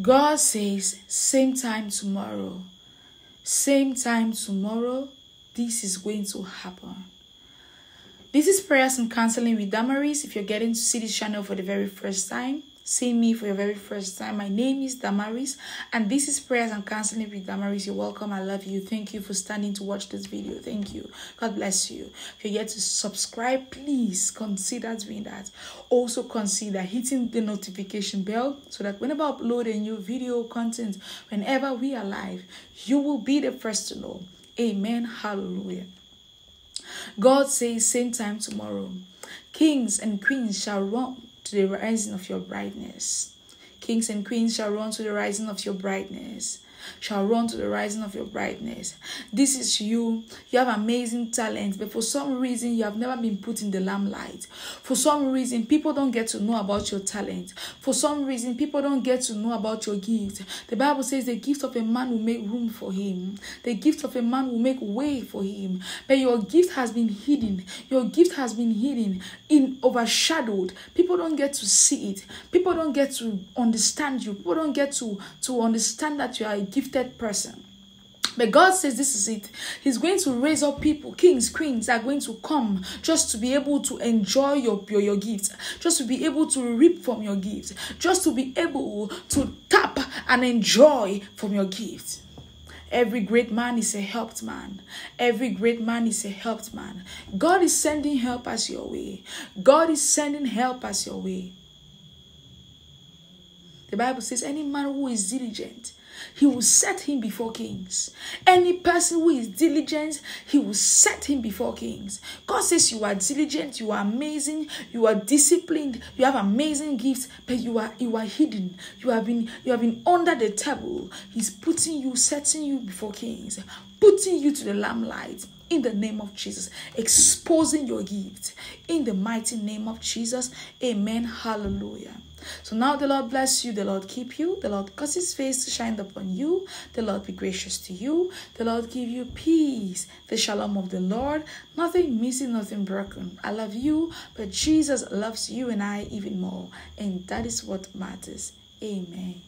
God says, same time tomorrow, same time tomorrow, this is going to happen. This is prayers and counseling with Damaris. If you're getting to see this channel for the very first time, see me for your very first time. My name is Damaris, and this is prayers and counseling with Damaris. You're welcome. I love you. Thank you for standing to watch this video. Thank you. God bless you. If you're yet to subscribe, please consider doing that. Also consider hitting the notification bell so that whenever I upload a new video content, whenever we are live, you will be the first to know. Amen. Hallelujah. God says, same time tomorrow, kings and queens shall run to the rising of your brightness. Kings and queens shall run to the rising of your brightness shall run to the rising of your brightness. This is you. You have amazing talent, but for some reason, you have never been put in the limelight. For some reason, people don't get to know about your talent. For some reason, people don't get to know about your gift. The Bible says the gift of a man will make room for him, the gift of a man will make way for him. But your gift has been hidden. Your gift has been hidden, in overshadowed. People don't get to see it. People don't get to understand you. People don't get to, to understand that you are a gifted person. But God says this is it. He's going to raise up people, kings, queens are going to come just to be able to enjoy your, your, your gift, just to be able to reap from your gifts, just to be able to tap and enjoy from your gifts. Every great man is a helped man. Every great man is a helped man. God is sending help as your way. God is sending help as your way. The Bible says, Any man who is diligent, he will set him before kings. Any person who is diligent, he will set him before kings. God says you are diligent, you are amazing, you are disciplined, you have amazing gifts, but you are you are hidden. You have been you have been under the table. He's putting you, setting you before kings, putting you to the lamplight in the name of Jesus, exposing your gift in the mighty name of Jesus. Amen. Hallelujah. So now the Lord bless you, the Lord keep you, the Lord cause his face to shine upon you, the Lord be gracious to you, the Lord give you peace, the shalom of the Lord, nothing missing, nothing broken. I love you, but Jesus loves you and I even more, and that is what matters. Amen.